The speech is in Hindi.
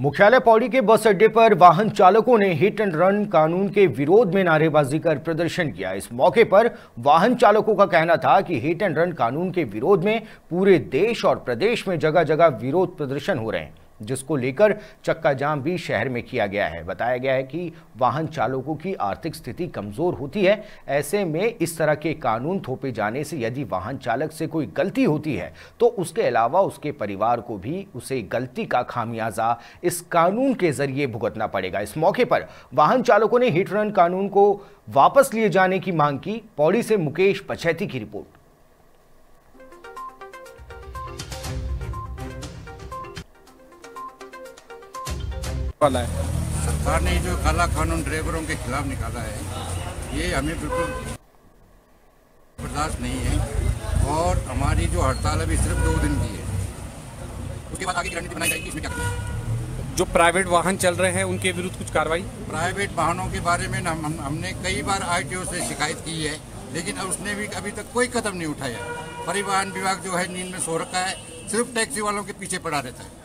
मुख्यालय पौड़ी के बस अड्डे पर वाहन चालकों ने हिट एंड रन कानून के विरोध में नारेबाजी कर प्रदर्शन किया। इस मौके पर वाहन चालकों का कहना था कि हिट एंड रन कानून के विरोध में पूरे देश और प्रदेश में जगह जगह विरोध प्रदर्शन हो रहे हैं। जिसको लेकर चक्का जाम भी शहर में किया गया है। बताया गया है कि वाहन चालकों की आर्थिक स्थिति कमज़ोर होती है। ऐसे में इस तरह के कानून थोपे जाने से यदि वाहन चालक से कोई गलती होती है तो उसके अलावा उसके परिवार को भी उसे गलती का खामियाजा इस कानून के ज़रिए भुगतना पड़ेगा। इस मौके पर वाहन चालकों ने हिट रन कानून को वापस लिए जाने की मांग की। पौड़ी से मुकेश पछैती की रिपोर्ट। वाला है। सरकार ने जो काला कानून ड्राइवरों के खिलाफ निकाला है ये हमें बिल्कुल बर्दाश्त नहीं है। और हमारी जो हड़ताल अभी सिर्फ़ दो दिन की है। उसके बाद आगे की रणनीति बनाई जाएगी इसमें क्या जो प्राइवेट वाहन चल रहे हैं उनके विरुद्ध कुछ कार्रवाई? प्राइवेट वाहनों के बारे में हम, हम, हमने कई बार आरटीओ से शिकायत की है लेकिन उसने भी अभी तक कोई कदम नहीं उठाया। परिवहन विभाग जो है नींद में सो रखा है सिर्फ़ टैक्सी वालों के पीछे पड़ा रहता है।